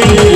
Hallelujah.